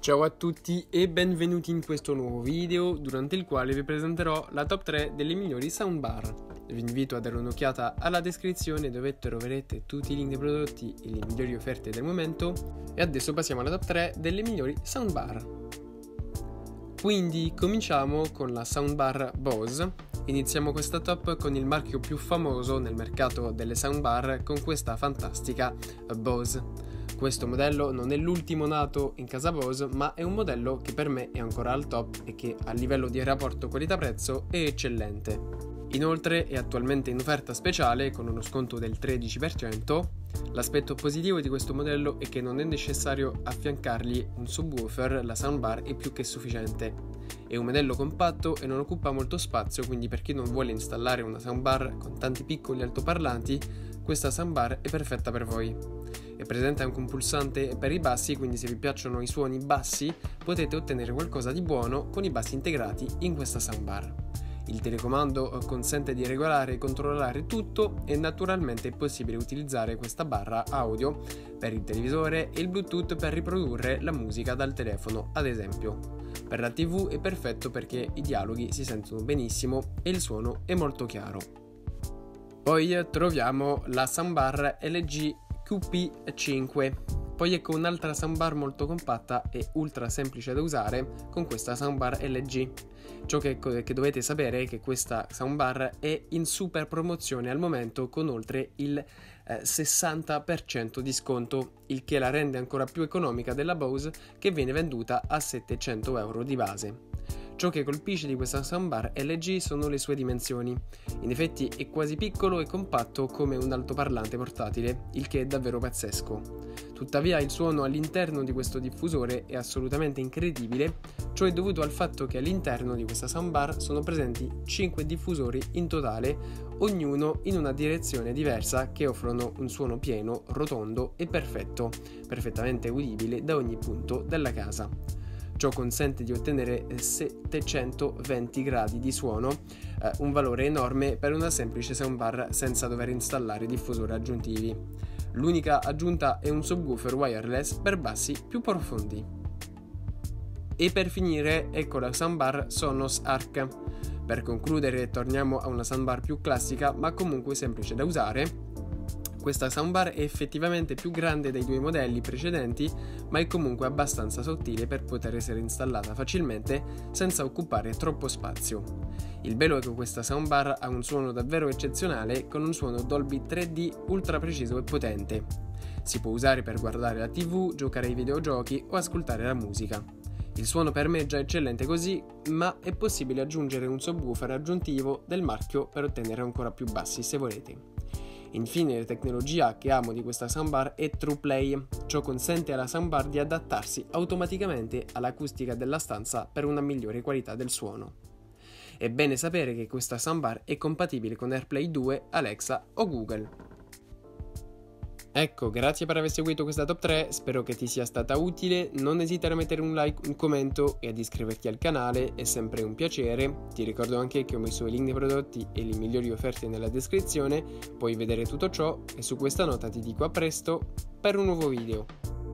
Ciao a tutti e benvenuti in questo nuovo video durante il quale vi presenterò la top 3 delle migliori soundbar. Vi invito a dare un'occhiata alla descrizione dove troverete tutti i link dei prodotti e le migliori offerte del momento e adesso passiamo alla top 3 delle migliori soundbar. Quindi cominciamo con la soundbar Bose. Iniziamo questa top con il marchio più famoso nel mercato delle soundbar con questa fantastica Bose. Questo modello non è l'ultimo nato in casa Bose, ma è un modello che per me è ancora al top e che a livello di rapporto qualità-prezzo è eccellente. Inoltre è attualmente in offerta speciale con uno sconto del 13%. L'aspetto positivo di questo modello è che non è necessario affiancargli un subwoofer, la soundbar è più che sufficiente. È un modello compatto e non occupa molto spazio, quindi per chi non vuole installare una soundbar con tanti piccoli altoparlanti, questa soundbar è perfetta per voi. È presente anche un pulsante per i bassi, quindi se vi piacciono i suoni bassi potete ottenere qualcosa di buono con i bassi integrati in questa soundbar. Il telecomando consente di regolare e controllare tutto e naturalmente è possibile utilizzare questa barra audio per il televisore e il Bluetooth per riprodurre la musica dal telefono, ad esempio. Per la TV è perfetto perché i dialoghi si sentono benissimo e il suono è molto chiaro. Poi troviamo la soundbar LG QP5. Poi ecco un'altra soundbar molto compatta e ultra semplice da usare con questa soundbar LG. Ciò che, che, dovete sapere è che questa soundbar è in super promozione al momento con oltre il eh, 60% di sconto, il che la rende ancora più economica della Bose che viene venduta a 700 euro di base. Ciò che colpisce di questa soundbar LG sono le sue dimensioni. In effetti è quasi piccolo e compatto come un altoparlante portatile, il che è davvero pazzesco. Tuttavia il suono all'interno di questo diffusore è assolutamente incredibile, ciò è dovuto al fatto che all'interno di questa soundbar sono presenti 5 diffusori in totale, ognuno in una direzione diversa che offrono un suono pieno, rotondo e perfetto, perfettamente udibile da ogni punto della casa. Ciò consente di ottenere 720 gradi di suono, eh, un valore enorme per una semplice soundbar senza dover installare diffusori aggiuntivi. L'unica aggiunta è un subwoofer wireless per bassi più profondi. E per finire ecco la soundbar Sonos Arc. Per concludere torniamo a una soundbar più classica ma comunque semplice da usare questa soundbar è effettivamente più grande dei due modelli precedenti, ma è comunque abbastanza sottile per poter essere installata facilmente senza occupare troppo spazio. Il bello è che questa soundbar ha un suono davvero eccezionale con un suono Dolby 3D ultra preciso e potente. Si può usare per guardare la TV, giocare ai videogiochi o ascoltare la musica. Il suono per me è già eccellente così, ma è possibile aggiungere un subwoofer aggiuntivo del marchio per ottenere ancora più bassi se volete. Infine la tecnologia che amo di questa soundbar è TruePlay, ciò consente alla soundbar di adattarsi automaticamente all'acustica della stanza per una migliore qualità del suono. È bene sapere che questa soundbar è compatibile con AirPlay 2, Alexa o Google. Ecco, grazie per aver seguito questa top 3, spero che ti sia stata utile, non esitare a mettere un like, un commento e ad iscriverti al canale, è sempre un piacere. Ti ricordo anche che ho messo i link dei prodotti e le migliori offerte nella descrizione, puoi vedere tutto ciò e su questa nota ti dico a presto per un nuovo video.